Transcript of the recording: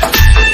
Yeah.